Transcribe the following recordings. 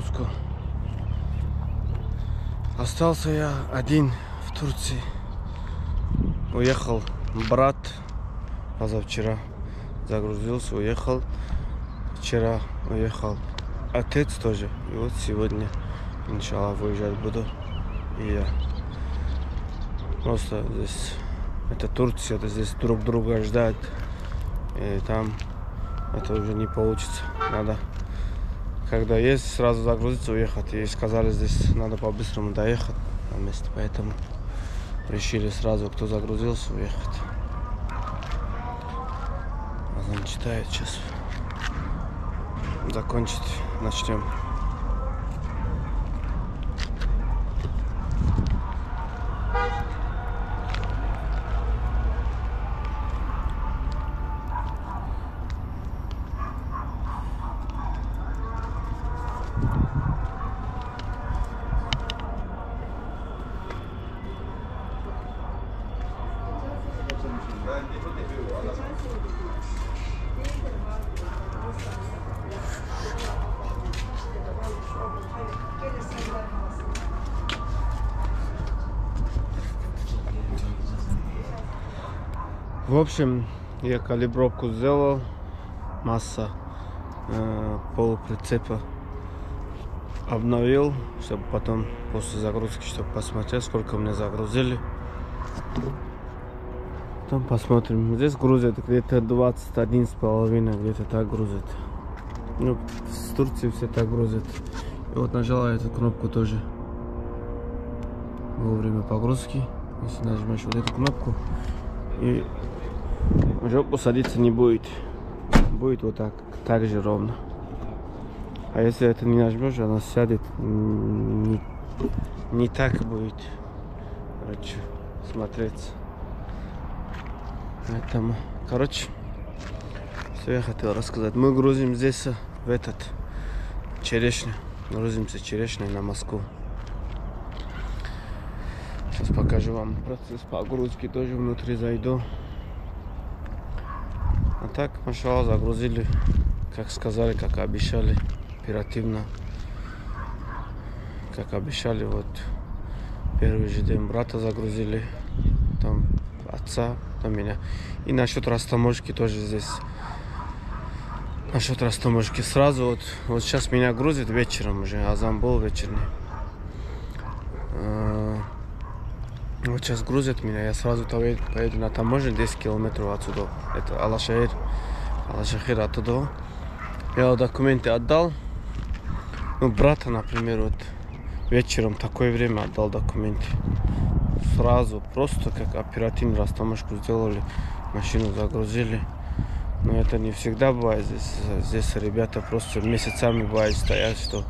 значит, на погрузку. Остался я один в Турции. Уехал брат позавчера. Загрузился, уехал. Вчера уехал отец тоже. И вот сегодня, иншаллах, выезжать буду. И я. Просто здесь, это Турция, это здесь друг друга ждать. И там это уже не получится. Надо, когда есть, сразу загрузиться, уехать. И сказали, здесь надо по-быстрому доехать на месте. Поэтому решили сразу, кто загрузился, уехать. Азан читает сейчас. Закончить начнем. Общем, я калибровку сделал. Масса э, полуприцепа обновил, чтобы потом после загрузки, чтобы посмотреть, сколько мне загрузили. Там посмотрим. Здесь грузят где-то 21 с половиной, где-то так грузят. Ну, с Турции все так грузят. И вот нажала эту кнопку тоже во время погрузки. Если нажмешь вот эту кнопку, и жопу садиться не будет. Будет вот так, так же ровно. А если это не нажмешь, она сядет не, не так будет. Короче, смотреться. Поэтому, короче, все я хотел рассказать. Мы грузим здесь в этот черешню. Грузимся черешней на Москву. Сейчас покажу вам процесс погрузки. Тоже внутри зайду. А так, машалла, загрузили, как сказали, как обещали, оперативно. Как обещали, вот первый же день брата загрузили, там отца, там меня. И насчет растаможки тоже здесь. Насчет растаможки сразу вот, вот сейчас меня грузит вечером уже, азан был вечерний. Вот сейчас грузят меня, я сразу поеду, поеду на таможню 10 километров отсюда. Это Алашахир. Алашахир оттуда. Я документы отдал. Ну, брата, например, вот вечером такое время отдал документы. Сразу, просто как оперативную растаможку сделали, машину загрузили. Но это не всегда бывает здесь. Здесь ребята просто месяцами бывает стоят, что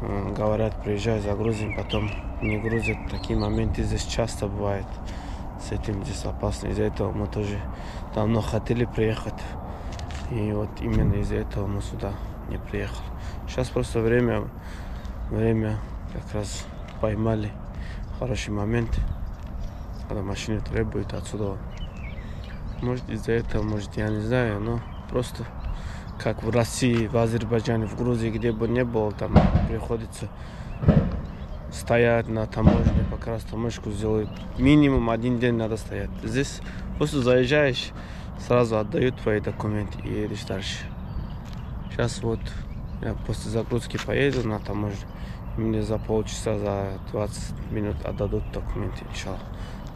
говорят, приезжай, загрузим, потом не грузят. Такие моменты здесь часто бывают. С этим здесь опасно. Из-за этого мы тоже давно хотели приехать. И вот именно из-за этого мы сюда не приехали. Сейчас просто время, время как раз поймали хороший момент, когда машина требует отсюда. Может из-за этого, может я не знаю, но просто как в России, в Азербайджане, в Грузии, где бы не было, там приходится стоять на таможне, пока раз таможку сделают. Минимум один день надо стоять. Здесь просто заезжаешь, сразу отдают твои документы и едешь дальше. Сейчас вот я после загрузки поеду на таможню. Мне за полчаса, за 20 минут отдадут документы, иншаллах.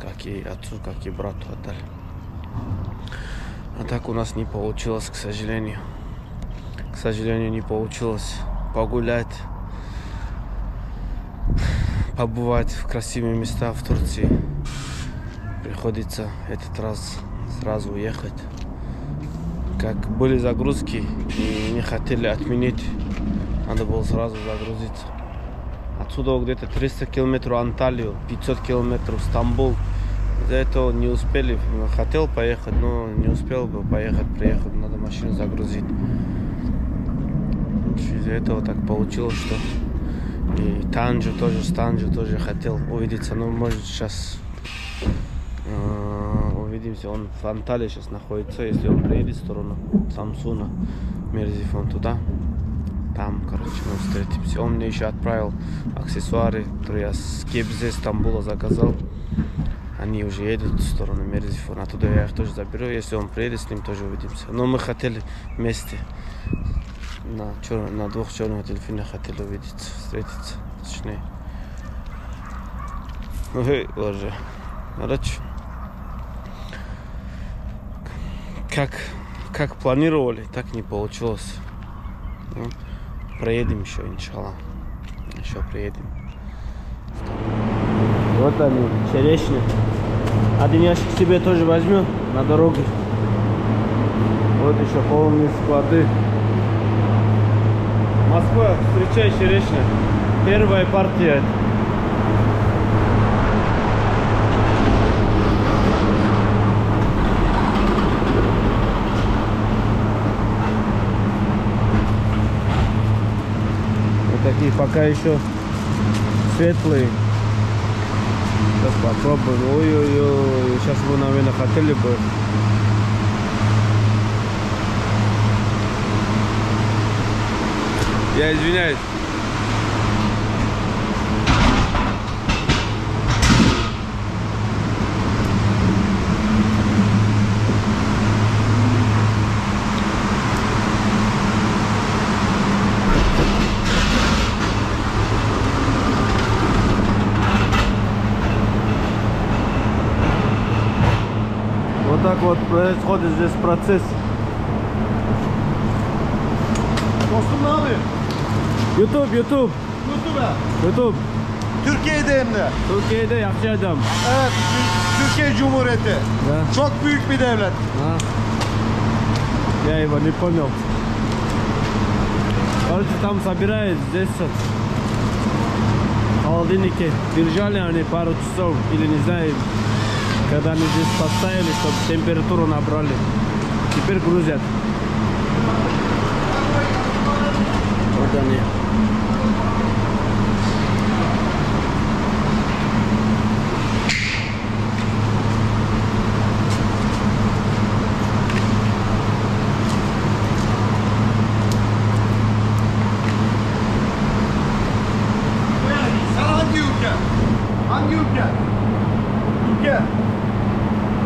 Как и отцу, как и брату отдали. А так у нас не получилось, к сожалению. К сожалению, не получилось погулять побывать в красивые места в Турции. Приходится этот раз сразу уехать. Как были загрузки и не хотели отменить, надо было сразу загрузиться. Отсюда где-то 300 километров Анталию, 500 километров Стамбул. За этого не успели. Хотел поехать, но не успел бы поехать, приехать. Надо машину загрузить. Из-за этого так получилось, что и Танжу тоже, с Танжу тоже хотел увидеться. Но может сейчас э, увидимся. Он в Анталии сейчас находится. Если он приедет в сторону Самсуна, Мерзифон туда, Там, короче, мы встретимся. Он мне еще отправил аксессуары, которые я с Кебзе, Стамбула заказал. Они уже едут в сторону Мерзифона. Оттуда я их тоже заберу. Если он приедет, с ним тоже увидимся. Но мы хотели вместе на, чер... на двух черных дельфинах хотели увидеться, встретиться. Точнее. Ой, боже. Короче. Как, как планировали, так не получилось. Ну, проедем еще, иншалла. Еще приедем. Вот они, черешня. Один ящик себе тоже возьмем на дороге. Вот еще полные склады. Москва, встречай черешня. Первая партия. Вот такие пока еще светлые. Сейчас попробуем. Ой-ой-ой. Сейчас вы, наверное, хотели бы. Я извиняюсь. Вот так вот происходит здесь процесс. Ne yapıyor? YouTube, YouTube, YouTube'a. YouTube. Türkiye'de hem de. Türkiye'de yakıcı adam. Evet, Tür- Türkiye Cumhuriyeti. Да. Çok büyük bir devlet. А? Я его не понял. Короче, там собирают здесь вот холодильники. Держали они пару часов или не знаю, когда они здесь поставили, чтобы температуру набрали. Теперь грузят. buradan ya. Hangi ülke? Ülke.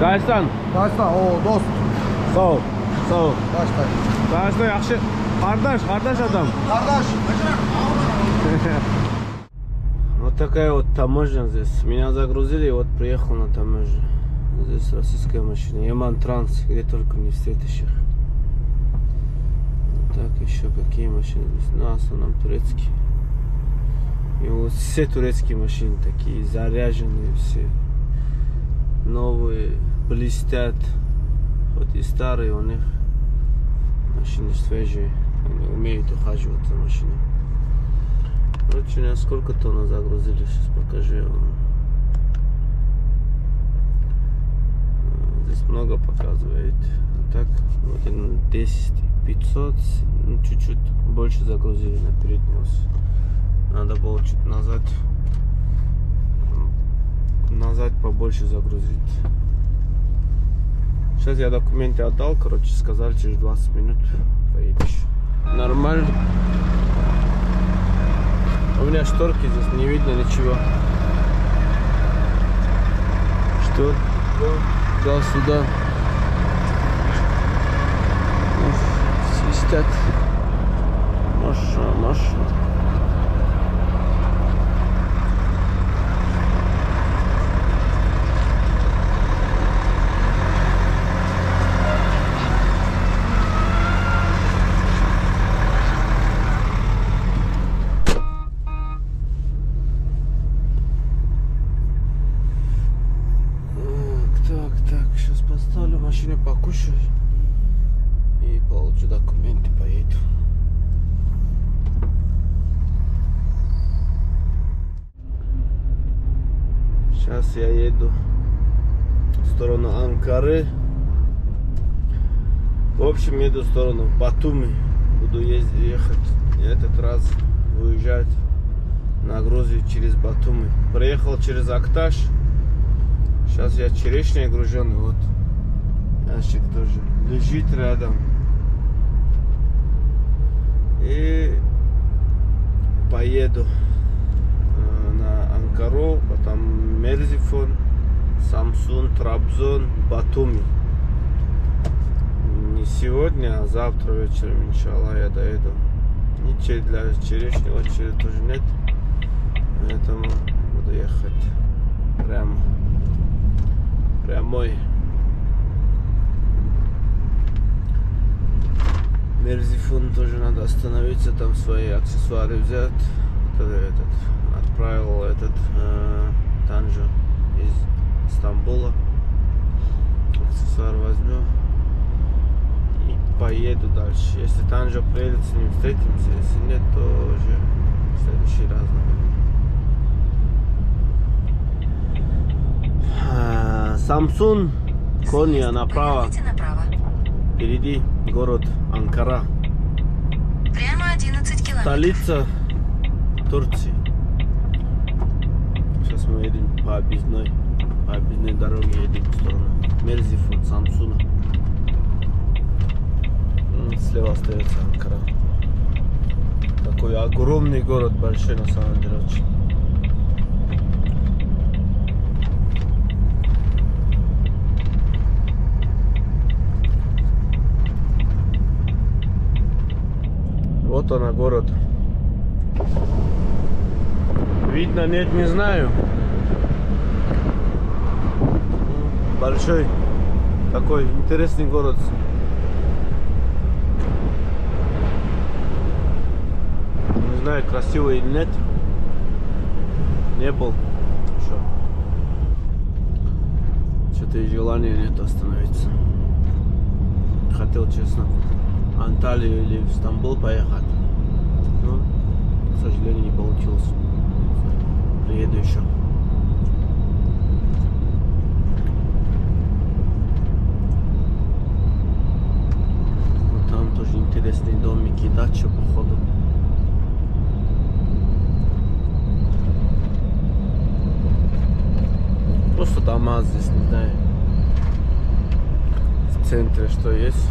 Dagestan. Dagestan, o dost. Sağ ol. Sağ ol. Dagestan. Dagestan yaxshi Qardosh, qardosh adam. Kardeş. Вот такая вот таможня здесь. Меня загрузили, и вот приехал на таможню. Здесь российская машина. Яман Транс, где только не встретишь их. Вот так еще какие машины здесь? Ну, в основном турецкие. И вот все турецкие машины такие заряженные все. Новые, блестят. Хоть и старые у них. Машины свежие. Умеют ухаживать за машиной. Короче, у меня сколько тонн загрузили, сейчас покажу я вам. Э, Здесь много показывает. Так, вот он 10 500, ну, чуть-чуть больше загрузили на передний ось. Надо было чуть назад, назад побольше загрузить. Сейчас я документы отдал, короче, сказали через 20 минут поедешь. Нормально. У меня шторки здесь не видно ничего. Что? Да, сюда. Свистят. Маша, Маша. Так, так, так. Сейчас поставлю машину, покушаю. И получу документы, поеду. Сейчас я еду в сторону Анкары. В общем, еду в сторону Батуми. Буду ездить, ехать. Этот раз выезжать на Грузию через Батуми. Проехал через Акташ. Сейчас я черешней груженный, вот ящик тоже лежит рядом. И поеду э, на Анкару, потом Мерзифон, Самсун, Трабзон, Батуми. Не сегодня, а завтра вечером, иншаллах, я доеду. Ничего для черешнего очереди тоже нет. Поэтому буду ехать прямо. Прямой. Мерзифун тоже надо остановиться, там свои аксессуары взять. Вот этот, отправил этот э, Танжу из Стамбула. Аксессуар возьму поеду дальше. Если Танжа приедет, с ним встретимся. Если нет, то уже в следующий раз, наверное. Самсун, Кония направо. Направо. Впереди город Анкара. Прямо 11 километров. Столица Турции. Сейчас мы едем по объездной, по объездной дороге едем в сторону Мерзифон, Самсуна. Слева остается Анкара. Такой огромный город, большой на самом деле очень. Вот она город. Видно, нет, не знаю. Большой, такой интересный город. Не знаю, красивый или нет. Не был. Что-то и желания нет остановиться. Хотел, честно, Анталию или в Стамбул поехать. Но, к сожалению, не получилось. Приеду еще. Вот там тоже интересные домики, дача, походу. Просто дома здесь, не знаю. В центре что есть.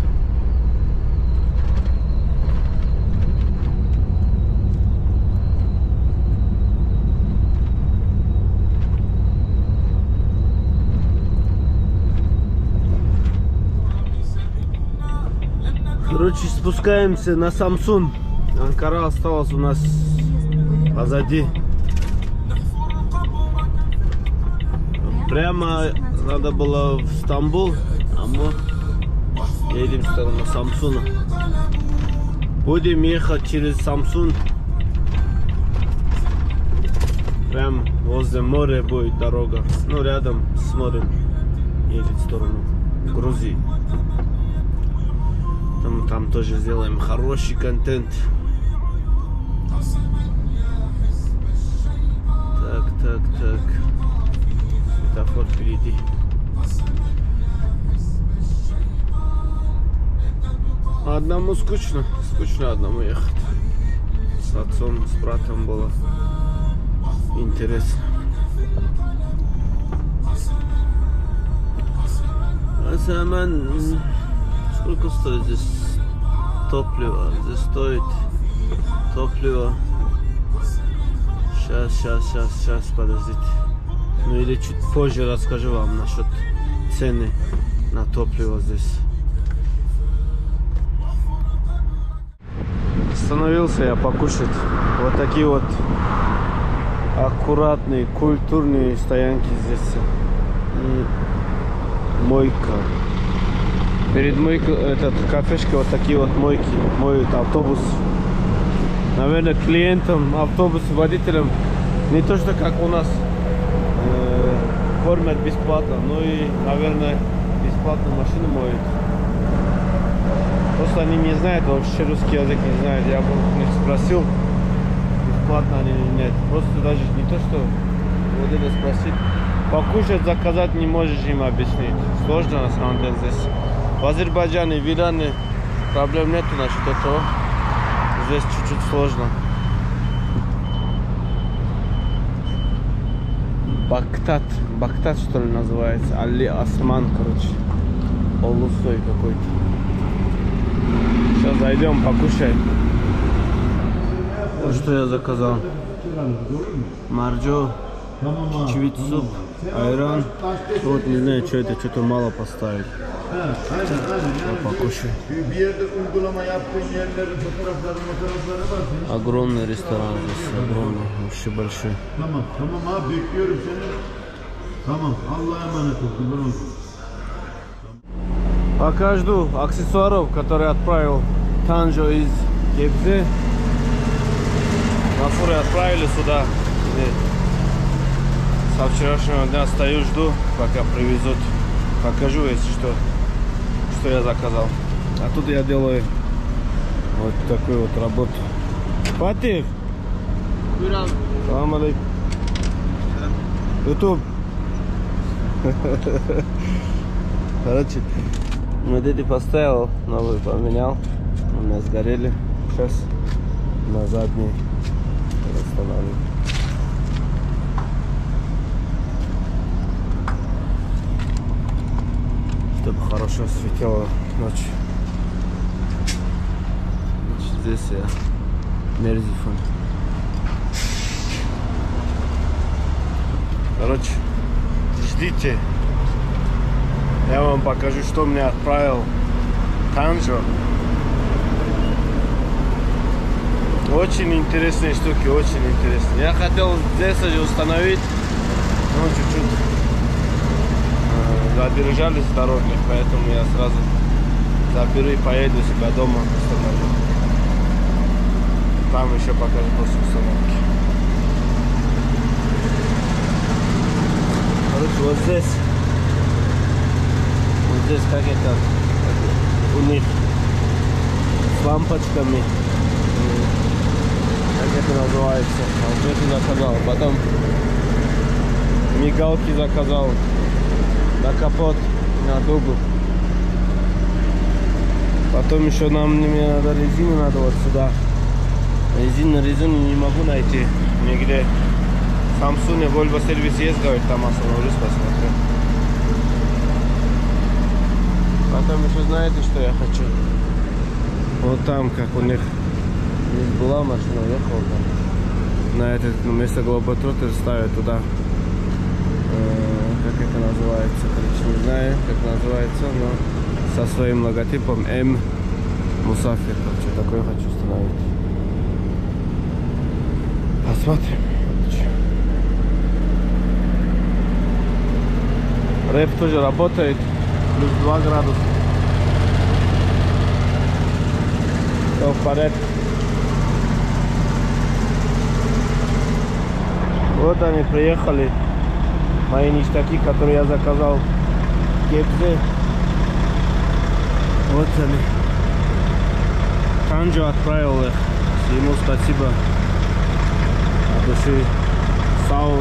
Короче, спускаемся на Самсун. Анкара осталась у нас позади. Прямо надо было в Стамбул, а мы едем в сторону Самсуна. Будем ехать через Самсун. Прям возле моря будет дорога. Ну, рядом с морем едет в сторону Грузии. Там, там тоже сделаем хороший контент. Впереди. Одному скучно. Скучно одному ехать. С отцом, с братом было интересно. А Саман, сколько стоит здесь топливо? Здесь стоит топливо. Сейчас, сейчас, сейчас, сейчас, подождите. Ну или чуть позже расскажу вам насчет цены на топливо здесь. Остановился я покушать. Вот такие вот аккуратные, культурные стоянки здесь. И мойка. Перед мойкой, этот кафешкой вот такие вот мойки. Моют автобус. Наверное, клиентам, автобус, водителям не то, что как у нас кормят бесплатно, но и, наверное, бесплатно машину моют. Просто они не знают вообще русский язык, не знают. Я бы них спросил, бесплатно они или нет. Просто даже не то, что вот это спросить. Покушать, заказать не можешь им объяснить. Сложно на самом деле здесь. В Азербайджане, в Иране проблем нету насчет этого. Здесь чуть-чуть сложно. Бактат. Бактат что ли называется. Али Осман, короче. Полусой какой-то. Сейчас зайдем, покушаем. Что я заказал. Марджо, чвит суп, айран. Вот не знаю, что это, что-то мало поставить. Senin. Огромный ресторан здесь, огромный, вообще большой. Пока жду аксессуаров, которые отправил Танжо из Гебзе. На фуре отправили сюда. Со вчерашнего дня стою, жду, пока привезут. Покажу, если что, что я заказал. А тут я делаю вот такую вот работу. Фатих! Салам алейкум. Ютуб. Короче, вот эти поставил, новые поменял. У меня сгорели. Сейчас на задний восстанавливаю. Хорошо светило ночью. Значит, Здесь я мерзифон. Короче, ждите. Я вам покажу, что мне отправил Танжо. Очень интересные штуки, очень интересные. Я хотел здесь установить, но чуть-чуть э, задержались в дороге, поэтому я сразу заберу и поеду себя дома установлю. Там еще покажу после установки. Короче, вот здесь вот здесь как это у них с лампочками как это называется А вот это заказал потом мигалки заказал на капот на дугу потом еще нам мне надо резину надо вот сюда резину резину не могу найти нигде Samsung Volvo сервис есть, говорит, там остановлюсь, посмотрю. Потом еще знаете, что я хочу? Вот там, как у них здесь была машина, уехала там. На это ну, место глоботротер ставят туда. Как это называется? Короче, не знаю, как называется, но со своим логотипом М Мусафир. Короче, такое хочу установить. Посмотрим. Рэп тоже работает. Плюс 2 градуса. Все в порядке. Вот они приехали. Мои ништяки, которые я заказал в Гебзе. Вот они. Танжо отправил их. Ему спасибо. От души. Сау.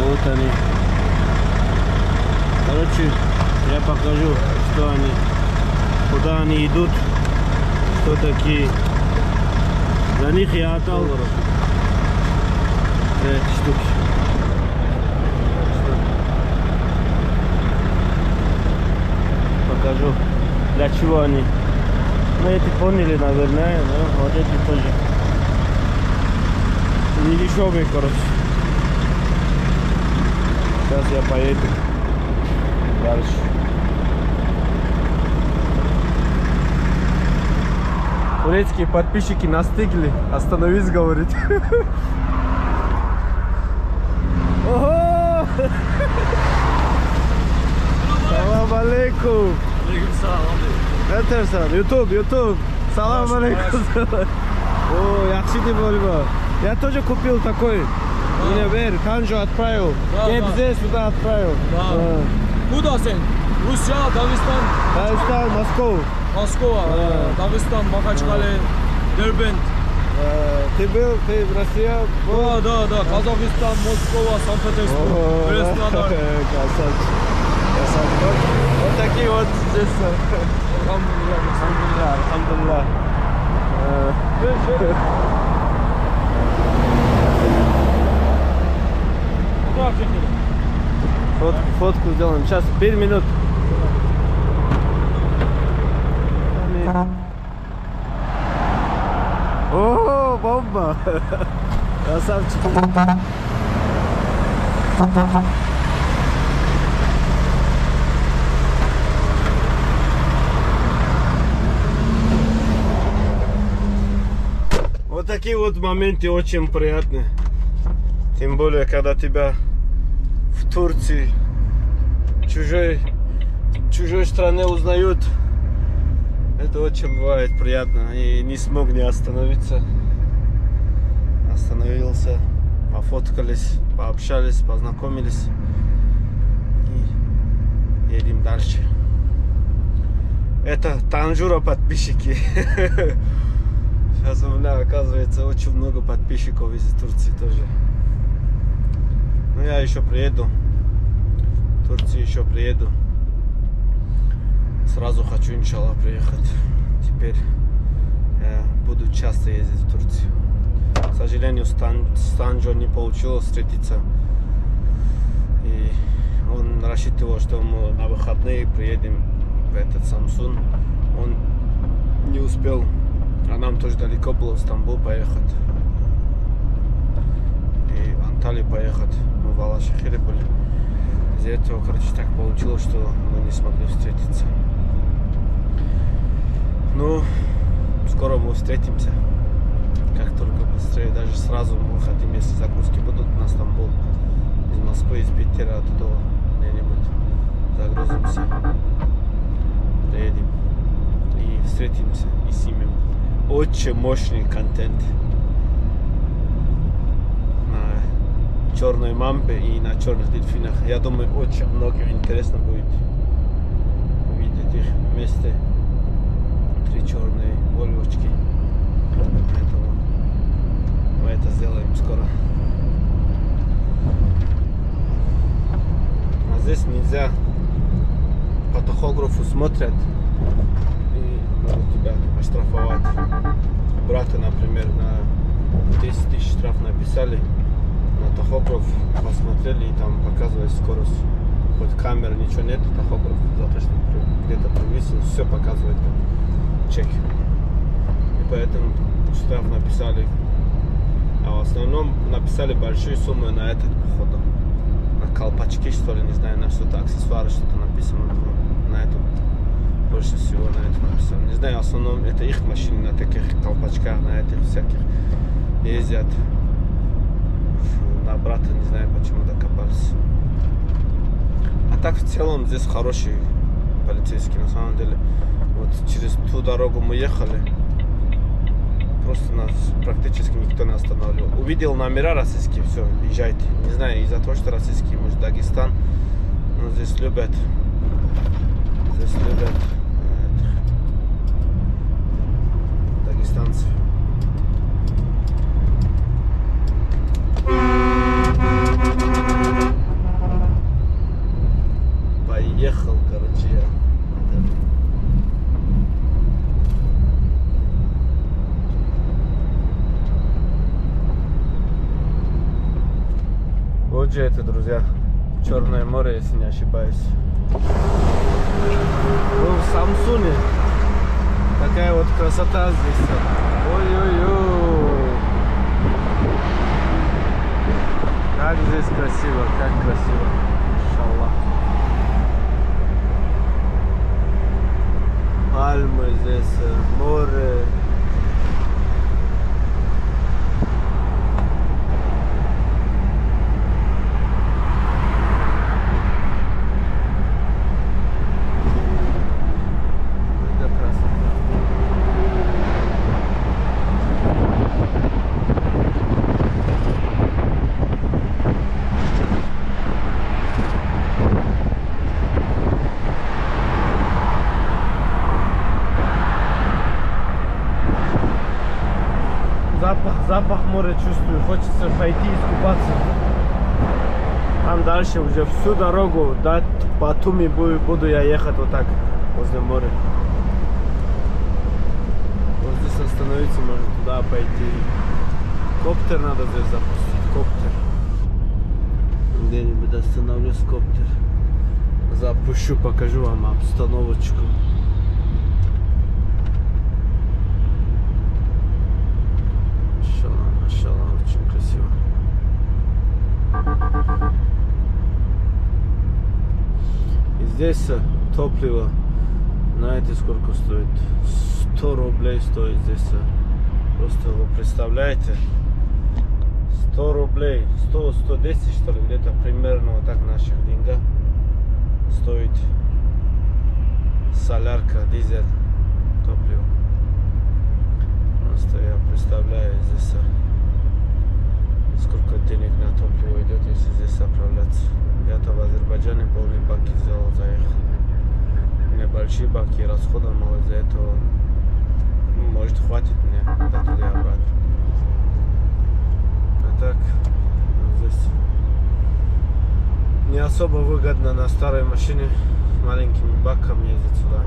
Вот они. Короче, я покажу, что они, куда они идут, что такие. За них я отдал за эти штуки. Покажу, для чего они. Ну, эти поняли, наверное, но вот эти тоже. Не дешевые, короче. Сейчас я поеду дальше. Турецкие подписчики настыгли. Остановись, говорит. Ого! Салам алейкум. Этерсон, YouTube, YouTube. Салам алейкум. О, yaxshi deb bo'lma. Я тоже купил такой. Мне вер, Танжо отправил. Да, Гебзе сюда отправил. Да. Куда сен? Rusya, Dagestan, Дагестан, Москва. Moskova, Да. Dagestan, Makachkale, Derbent. Э, Ты был, ты в России? Да, да, да, Казахстан, Москва, Санкт-Петербург, Краснодар. Красавчик. Красавчик. Вот, вот такие вот здесь. э, Алхамдулилlah, алхамдулилlah. Э, Куда ехали? Фотку, фотку сделаем. Сейчас, 5 минут. О, Вот такие вот моменты очень приятные. Тем более, когда тебя в Турции, чужой, чужой стране узнают. Это очень бывает приятно. И не смог не остановиться. Остановился, пофоткались, пообщались, познакомились. И едем дальше. Это Танжура подписчики. Сейчас у меня оказывается очень много подписчиков из Турции тоже. Ну я еще приеду. В Турцию еще приеду. Сразу хочу, иншаллах, приехать. Теперь я буду часто ездить в Турцию. К сожалению, с Тан- с Танжо не получилось встретиться. И он рассчитывал, что мы на выходные приедем в этот Самсун. Он не успел. А нам тоже далеко было в Стамбул поехать. И в Анталию поехать. Мы в Алашахире были. Из-за этого, короче, так получилось, что мы не смогли встретиться. Ну, скоро мы встретимся. Как только быстрее, даже сразу мы хотим, если загрузки будут на Стамбул. Из Москвы, из Питера, оттуда где-нибудь загрузимся. Приедем и встретимся и снимем очень мощный контент на черной мампе и на черных дельфинах. Я думаю, очень много интересно будет увидеть их вместе. Три черные вольвочки. Поэтому мы это сделаем скоро. А здесь нельзя по тахографу смотрят могут тебя оштрафовать. Брата, например, на 10 тысяч штраф написали, на тахограф посмотрели и там показывает скорость. Хоть камер ничего нет, тахограф за где-то повесил, все показывает там чек. И поэтому штраф написали. А в основном написали большие суммы на этот, походу. На колпачки, что ли, не знаю, на что-то, аксессуары, что-то написано. Больше всего на этом написано. Не знаю, в основном это их машины на таких колпачках, на этих всяких ездят. На брата не знаю, почему докопались. А так в целом здесь хороший полицейский на самом деле. Вот через ту дорогу мы ехали. Просто нас практически никто не останавливал. Увидел номера российские, все, езжайте. Не знаю, из-за того, что российские, может, Дагестан. Но здесь любят. Здесь любят э, этих дагестанцев. Поехал, короче, я. Вот же это, друзья. Черное море, если не ошибаюсь. Мы в Самсуне. Такая вот красота здесь. Ой-ой-ой. Как здесь красиво, как красиво. Иншаллах. Пальмы здесь, э, море. Это красота. Запах, моря чувствую. Хочется пойти искупаться. Там дальше уже всю дорогу до Батуми буду, буду я ехать вот так возле моря. Вот здесь остановиться можно туда пойти. Коптер надо здесь запустить. Коптер. Где-нибудь остановлюсь коптер. Запущу, покажу вам обстановочку. Что нам нашли? И здесь топливо, знаете, сколько стоит? 100 рублей стоит здесь. Просто вы представляете? 100 рублей, 100, 110 что ли, где-то примерно вот так наших деньгах стоит солярка, дизель, топливо. Просто я представляю здесь сколько денег на топливо идет, если здесь заправляться. Я-то в Азербайджане полный баки сделал, заехал. У меня большие баки, расхода мало из-за этого. ну, Может хватит мне до туда и обратно. А так, здесь не особо выгодно на старой машине с маленькими баками ездить сюда.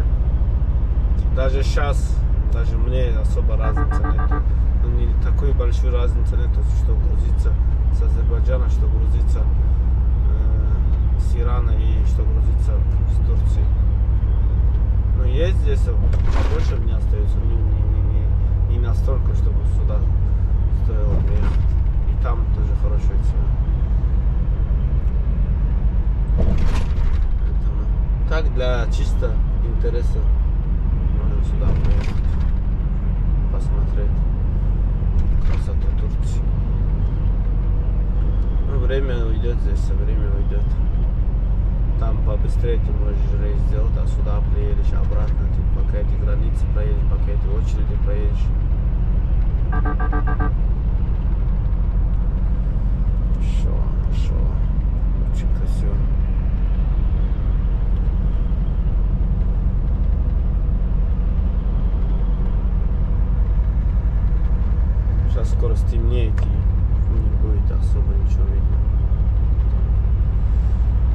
Даже сейчас, даже мне особо разницы нет. Ну, не такой большой разницы нет, что грузиться с Азербайджана, что грузиться э, с Ирана и что грузиться с Турции. Но есть здесь побольше мне остается, не, не, не, не, не настолько, чтобы сюда стоило приехать. И там тоже хорошая цена. Поэтому так для чисто интереса сюда приехать, посмотреть красоту Турции. Ну, время уйдет здесь, время уйдет. Там побыстрее ты можешь рейс сделать, а сюда приедешь обратно, ты пока эти границы проедешь, пока эти очереди проедешь. Хорошо, хорошо. Очень красиво. Сейчас скоро стемнеет и не будет особо ничего видно.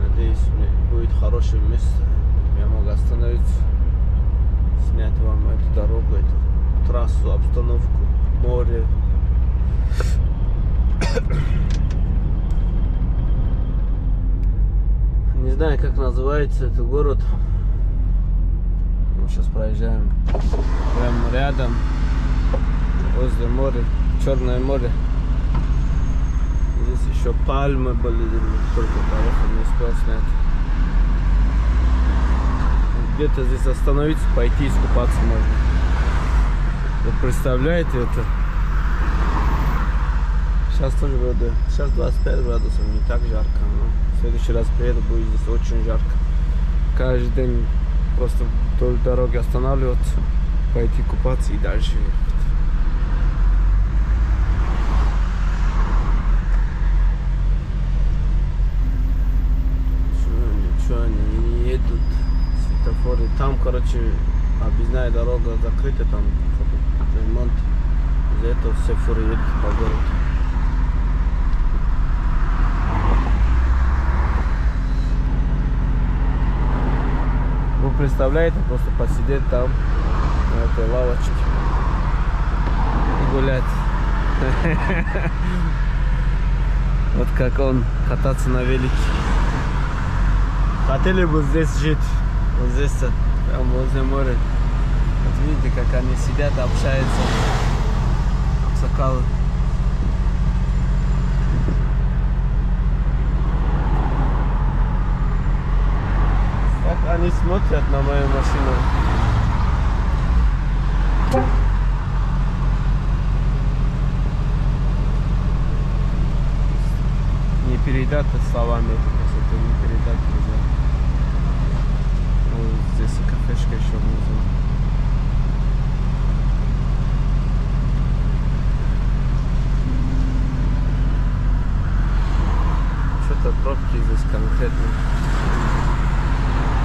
Надеюсь, мне будет хорошее место. Я могу остановиться, снять вам эту дорогу, эту трассу, обстановку, море. Не знаю, как называется этот город. Мы сейчас проезжаем прямо рядом, возле моря, Черное море. Здесь еще пальмы были, только поехал, не успел снять. Где-то здесь остановиться, пойти искупаться можно. Вы представляете это? Сейчас тоже вроде, сейчас 25 градусов, не так жарко, но в следующий раз приеду, будет здесь очень жарко. Каждый день просто вдоль дороги останавливаться, пойти купаться и дальше ехать. Чего они, чего они не едут, светофоры. Там, короче, объездная дорога закрыта, там ремонт. Из-за этого все фуры едут по городу. Вы представляете, просто посидеть там, на этой лавочке и гулять. Вот как он кататься на велике. Хотели бы здесь жить, вот здесь, прям возле моря. Вот видите, как они сидят, общаются. Аксакалы. Как они смотрят на мою машину. Не передать словами эту красоту, не передать нельзя. Здесь кафешка еще внизу. Что-то пробки здесь конкретно.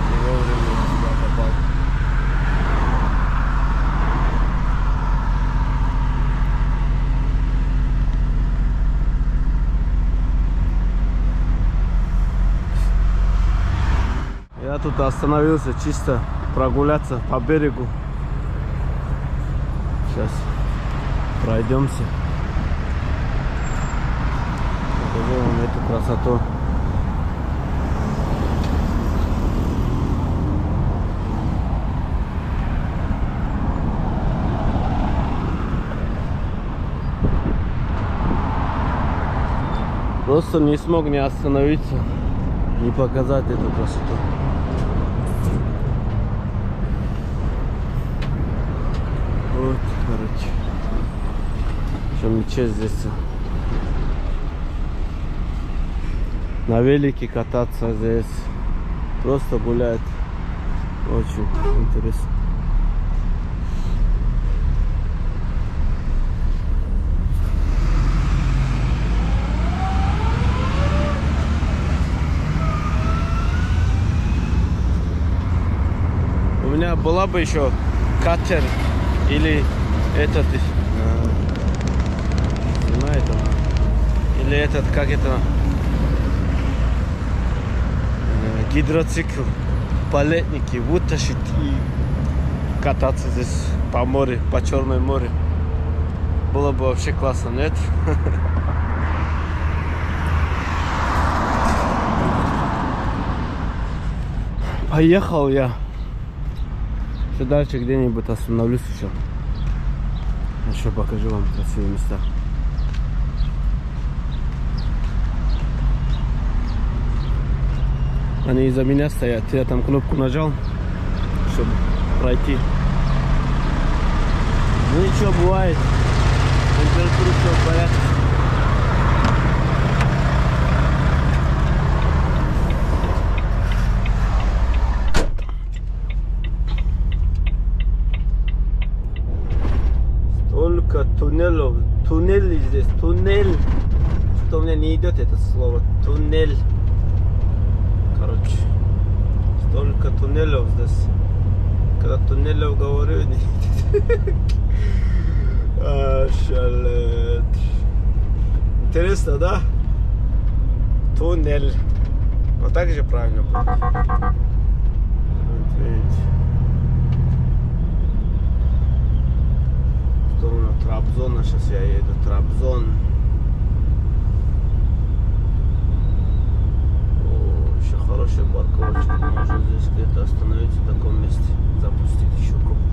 Не вовремя я сюда попал. Тут остановился чисто прогуляться по берегу. Сейчас пройдемся. Покажу эту красоту. Просто не смог не остановиться, не показать эту красоту. Вот, короче. Еще мечеть здесь. На велике кататься здесь. Просто гулять. Очень интересно. У меня была бы еще катер или этот, или этот, как это, э, гидроцикл, палетники вытащить и кататься здесь по морю, по Черному морю. Было бы вообще классно, нет? Поехал я. Еще дальше где-нибудь остановлюсь еще. Еще покажу вам красивые места. Они из-за меня стоят. Я там кнопку нажал, чтобы пройти. Ну ничего, бывает. Температура все в порядке. Столько туннелов. Туннель здесь. Туннель. Что у меня не идет это слово. Туннель. Короче. Столько туннелов здесь. Когда туннелев говорю, не идет. А, шалет. Да? Туннель. Вот так же правильно будет. Вот видите. В сторону Трабзона сейчас я еду. Трабзон. О, еще хорошая парковочка. Можно здесь где-то остановиться в таком месте. Запустить еще коптер.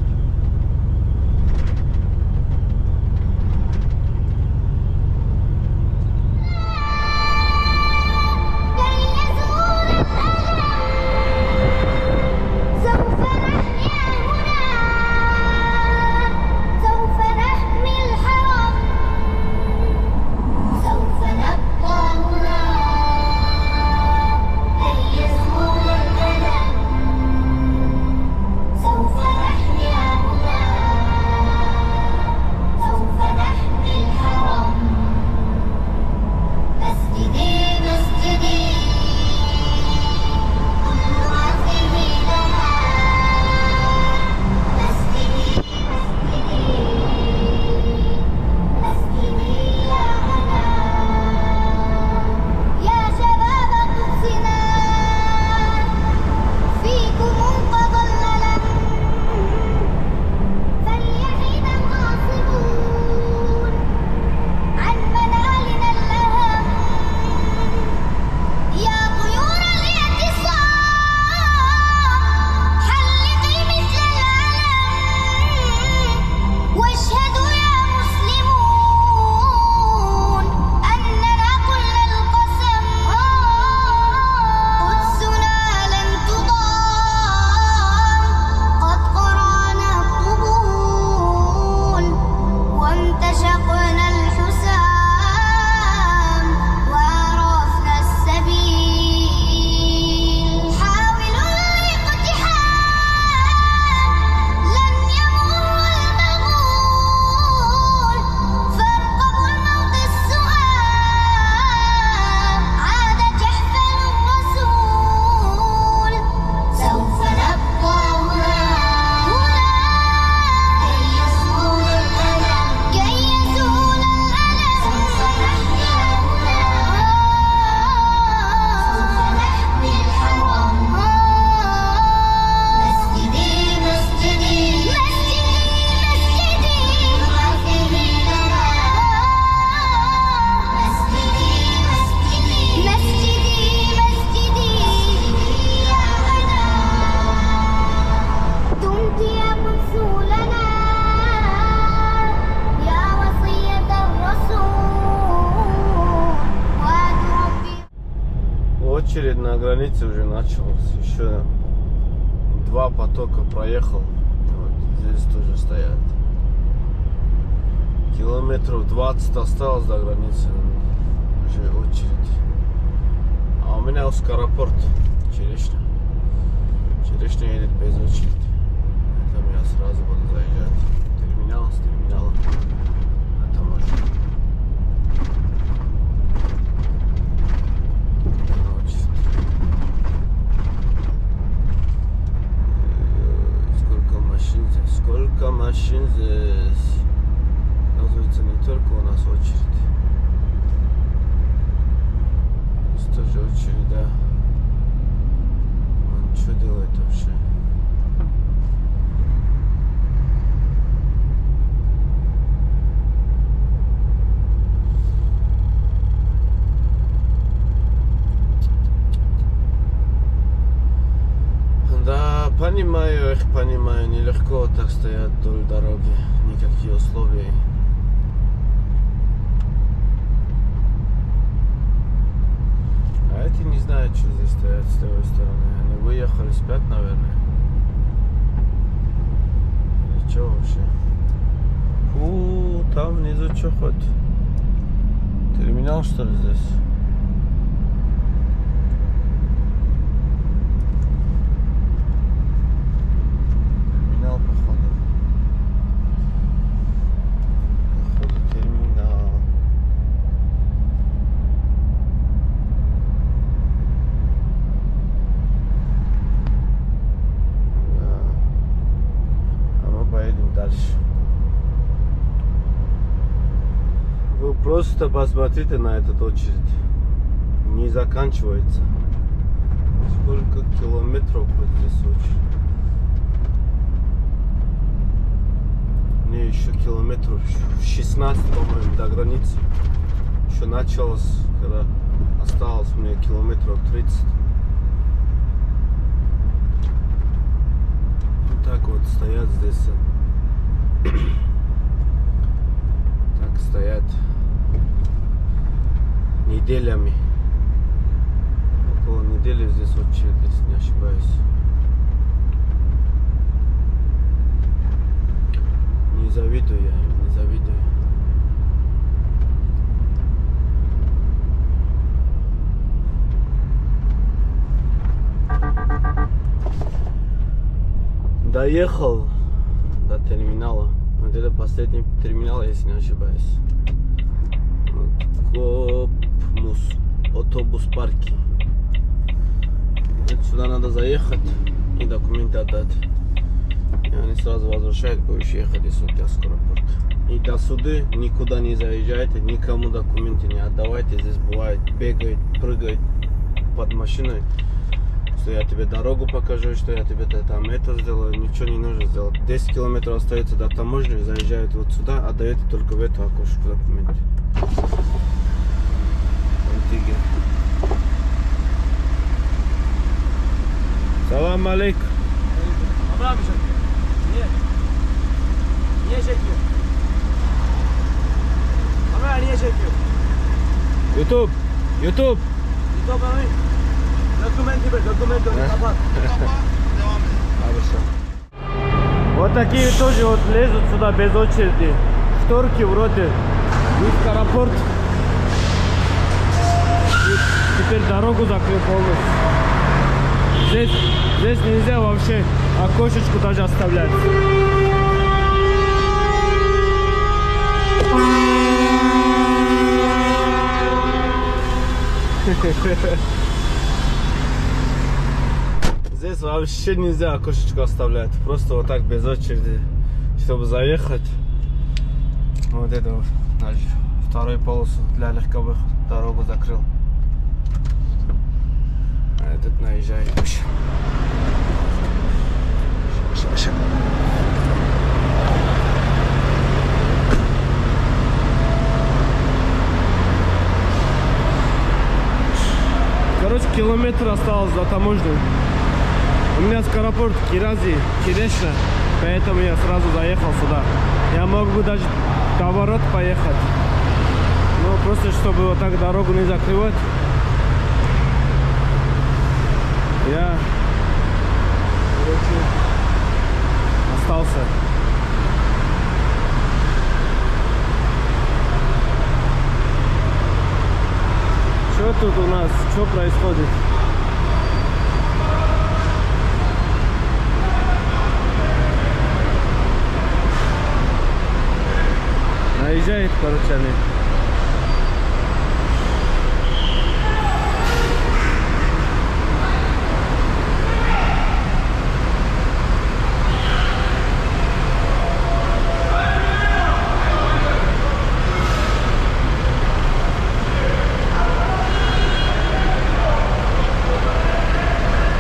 Километров 20 осталось до границы. Уже очередь. А у меня Ускоропорт. Черешня. Черешня едет без очереди. Поэтому я сразу буду заезжать. Терминал с терминала. На таможню. Сколько машин здесь? Сколько машин здесь? Оказывается, не только у нас очередь. Здесь тоже очередь, да. Он что делает вообще? Понимаю их, понимаю, нелегко так стоят вдоль дороги, никакие условия. Эти не знают, что здесь стоят с той стороны. Они выехали, спят, наверное. Или что вообще? Фу, там внизу что хоть? Терминал что ли здесь? Терминал, походу. Походу терминал. Да. А мы поедем дальше. Вы просто посмотрите на этот очередь. Не заканчивается. Сколько километров вот здесь очередь? Мне еще километров 16, по-моему, до границы. Еще началось, когда осталось мне километров 30. Вот так вот стоят здесь. Так стоят неделями. Около недели здесь очередь, если не ошибаюсь. Не завидую я им, не завидую. Доехал до терминала. Вот это последний терминал, если не ошибаюсь. Копмус. Автобус парки. Это сюда надо заехать и документы отдать. И они сразу возвращают, будешь ехать из Аскоропорт. И до суды никуда не заезжайте, никому документы не отдавайте. Здесь бывает бегают, прыгают под машиной. Что я тебе дорогу покажу, что я тебе там это сделаю. Ничего не нужно сделать. 10 километров остается до таможни, заезжают вот сюда, отдаете только в эту окошко документы. Антиге. Салам алейкум. Ablam bir şey. Niye? Çekiyor? Kamera niye çekiyor? YouTube. YouTube. Video kamerayı. Dokumenti ver, dokumenti ver. Kapat. Хорошо. Вот такие тоже вот лезут сюда без очереди. Шторки вроде в аэропорт. Теперь дорогу закрыл полностью. Здесь, здесь нельзя вообще окошечку даже оставлять. Здесь вообще нельзя окошечко оставлять. Просто вот так без очереди, чтобы заехать. Вот это вот, значит, вторую полосу для легковых дорогу закрыл. Этот ща. Короче, километр осталось до таможни. У меня скоропорт Кирази, Черешня, поэтому я сразу заехал сюда. Я мог бы даже до ворот поехать. Но просто чтобы вот так дорогу не закрывать. Я, короче, остался. Что тут у нас? Что происходит? Наезжает, короче, они.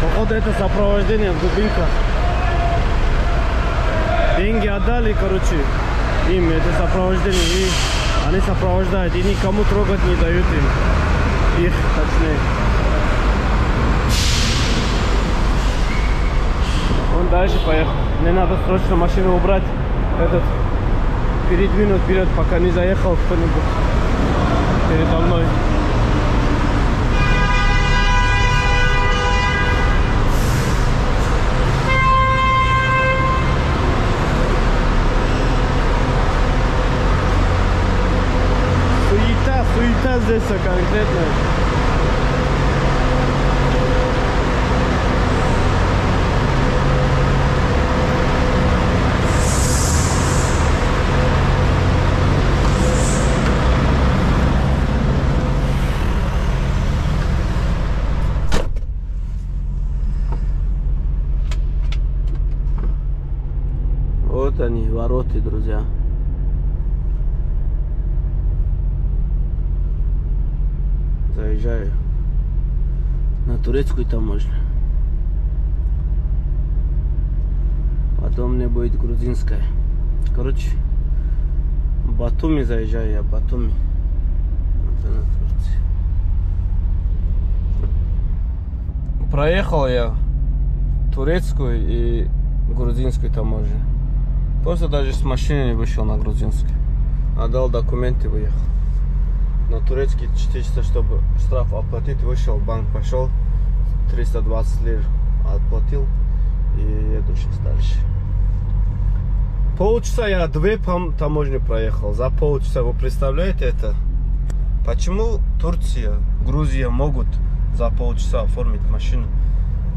Походу это сопровождение в дубинках. Деньги отдали, короче, им это сопровождение. И они сопровождают. И никому трогать не дают им. Их, точнее. Он дальше поехал. Мне надо срочно машину убрать. Этот передвинуть вперед, пока не заехал кто-нибудь передо мной. Суета здесь всё конкретно. Вот они, вороты, друзья. Заезжаю на турецкую таможню. Потом мне будет грузинская. Короче, Батуми заезжаю я, Батуми. Вот она, Турция. Проехал я турецкую и грузинскую таможню. Просто даже с машины не вышел на грузинскую. Отдал документы, выехал. На турецкий 400, чтобы штраф оплатить, вышел, банк пошел, 320 лир отплатил и еду сейчас дальше. Полчаса я две таможни проехал, за полчаса, вы представляете это? Почему Турция, Грузия могут за полчаса оформить машину?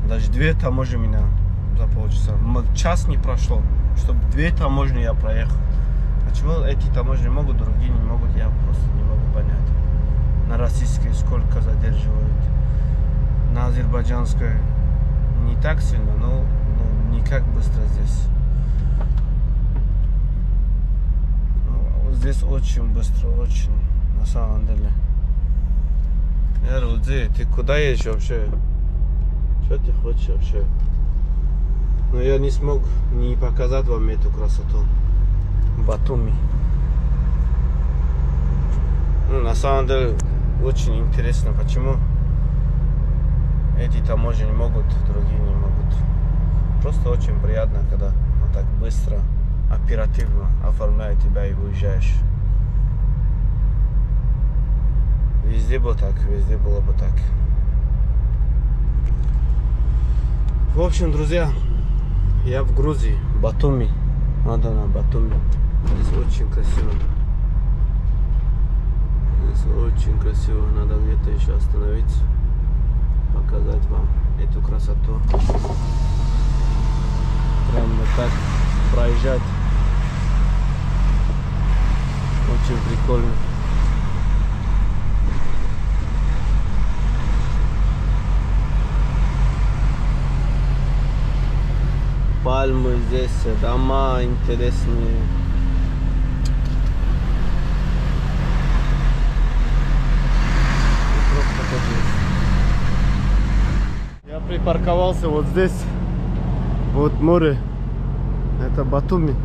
Даже две таможни меня за полчаса. Час не прошло, чтобы две таможни я проехал. Почему эти таможни могут, другие не могут, я просто не могу понять. На российской сколько задерживают, на азербайджанской не так сильно, но ну, не как быстро здесь. Ну, здесь очень быстро, очень, на самом деле. Я Рудзи, ты куда едешь вообще? Что ты хочешь вообще? Но я не смог не показать вам эту красоту. Батуми. Ну, на самом деле, очень интересно, почему эти таможни могут, другие не могут. Просто очень приятно, когда вот так быстро, оперативно оформляют тебя и уезжаешь. Везде было так, везде было бы так. В общем, друзья, я в Грузии, Батуми. Надо на Батуми. Здесь очень красиво. Здесь очень красиво. Надо где-то еще остановиться. Показать вам эту красоту. Прям вот так проезжать. Очень прикольно. Пальмы здесь, дома интересные. И просто ходишь. Я припарковался вот здесь. Вот море. Это Батуми.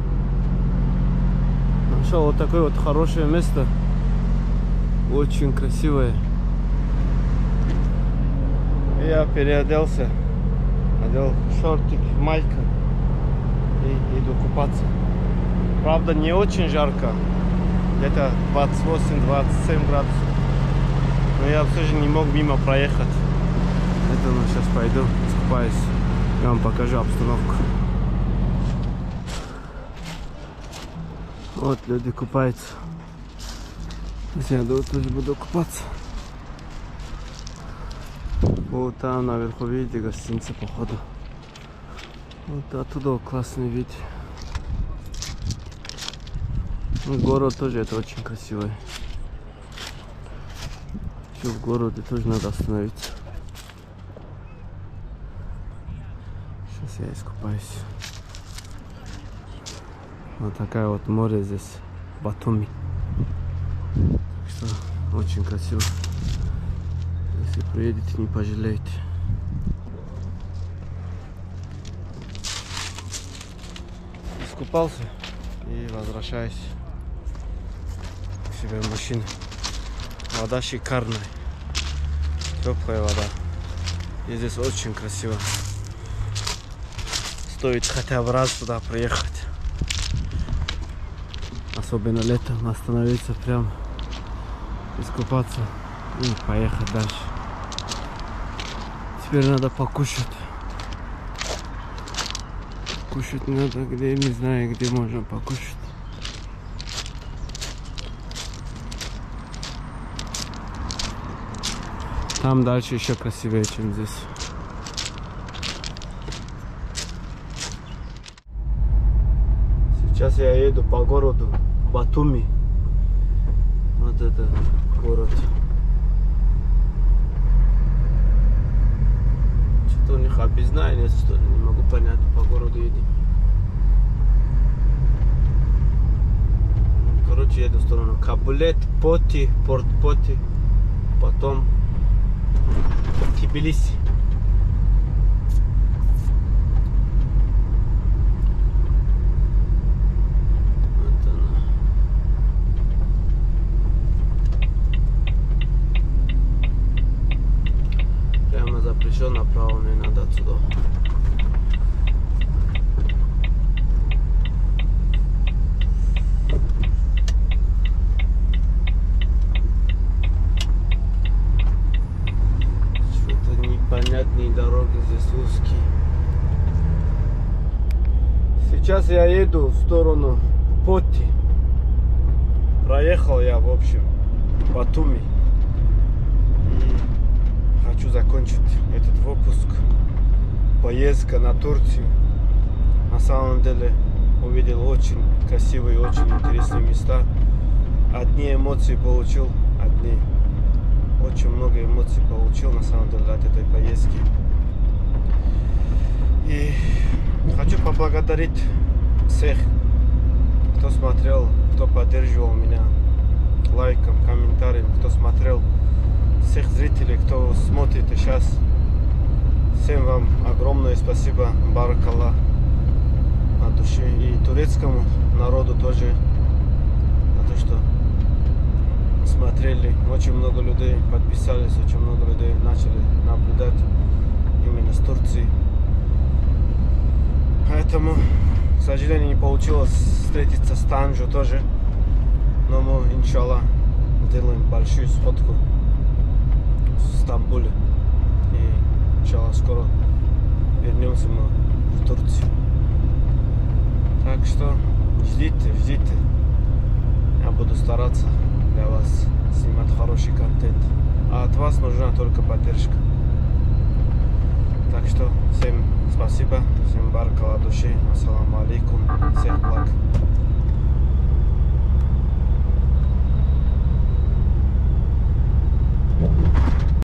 Нашел вот такое вот хорошее место. Очень красивое. Я переоделся. Надел шортик, майка. И иду купаться. Правда, не очень жарко. Где-то 28-27 градусов. Но я все же не мог мимо проехать. Ну сейчас пойду. купаюсь. Я вам покажу обстановку. Вот люди купаются. Сейчас я тоже буду купаться. Вот там наверху видите гостиница походу. Вот оттуда классный вид. Ну, город тоже это очень красивый. Все в городе тоже надо остановиться. Сейчас я искупаюсь. Вот такая вот море здесь, Батуми. Так что очень красиво. Если приедете, не пожалеете. Искупался и возвращаюсь к себе в машину. Вода шикарная. Теплая вода. И здесь очень красиво. Стоит хотя бы раз туда приехать. Особенно летом остановиться прям искупаться и поехать дальше. Теперь надо покушать. Кушать надо где, не знаю, где можно покушать. Там дальше еще красивее, чем здесь. Сейчас я еду по городу Батуми. Вот это город. Что-то у них объездная что ли, не могу понять, по городу едем. Короче, еду в сторону Кабулет, Поти, Порт Поти, потом Тбилиси. Вот она. Прямо запрещен, направо мне надо отсюда. Что-то непонятные дороги здесь узкие. Сейчас я еду в сторону Поти. Проехал я, в общем, Батуми. И хочу закончить этот выпуск. Поездка на Турцию. На самом деле увидел очень красивые, очень интересные места. Одни эмоции получил, одни очень много эмоций получил на самом деле от этой поездки. И хочу поблагодарить всех, кто смотрел, кто поддерживал меня лайком, комментарием, кто смотрел, всех зрителей, кто смотрит и сейчас. Всем вам огромное спасибо, Баракалла, от души. И турецкому народу тоже, за то, что смотрели. Очень много людей подписались, очень много людей начали наблюдать именно с Турции. Поэтому, к сожалению, не получилось встретиться с Танжу тоже. Но мы, иншаллах, делаем большую сходку в Стамбуле. И, иншаллах, скоро вернемся мы в Турцию. Так что ждите, ждите. Я буду стараться для вас снимать хороший контент. А от вас нужна только поддержка. Так что всем спасибо, всем баркала души, ассаламу алейкум, всех благ.